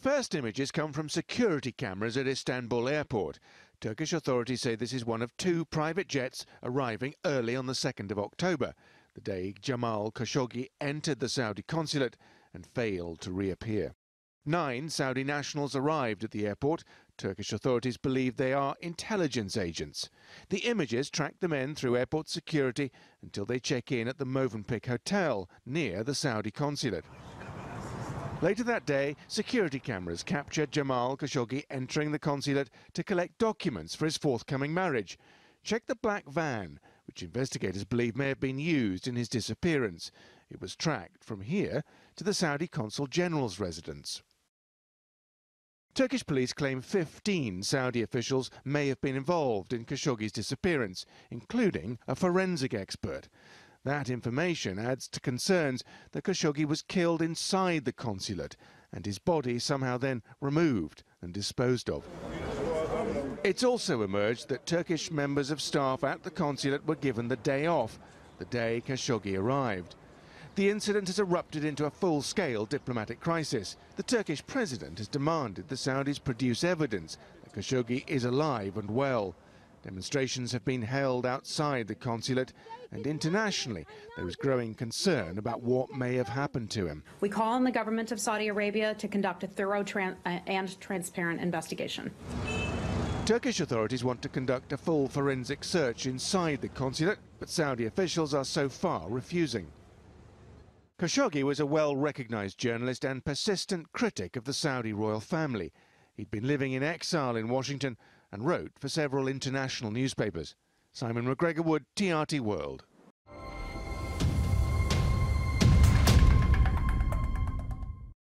first images come from security cameras at Istanbul airport. Turkish authorities say this is one of two private jets arriving early on the 2nd of October, the day Jamal Khashoggi entered the Saudi consulate and failed to reappear. Nine Saudi nationals arrived at the airport. Turkish authorities believe they are intelligence agents. The images track the men through airport security until they check in at the Movenpick Hotel near the Saudi consulate. Later that day, security cameras captured Jamal Khashoggi entering the consulate to collect documents for his forthcoming marriage. Check the black van, which investigators believe may have been used in his disappearance. It was tracked from here to the Saudi Consul General's residence. Turkish police claim 15 Saudi officials may have been involved in Khashoggi's disappearance, including a forensic expert. That information adds to concerns that Khashoggi was killed inside the consulate and his body somehow then removed and disposed of. It's also emerged that Turkish members of staff at the consulate were given the day off, the day Khashoggi arrived. The incident has erupted into a full-scale diplomatic crisis. The Turkish president has demanded the Saudis produce evidence that Khashoggi is alive and well. Demonstrations have been held outside the consulate, and internationally there is growing concern about what may have happened to him. We call on the government of Saudi Arabia to conduct a thorough tran uh, and transparent investigation. Turkish authorities want to conduct a full forensic search inside the consulate, but Saudi officials are so far refusing. Khashoggi was a well-recognized journalist and persistent critic of the Saudi royal family. He'd been living in exile in Washington and wrote for several international newspapers. Simon McGregor Wood, TRT World.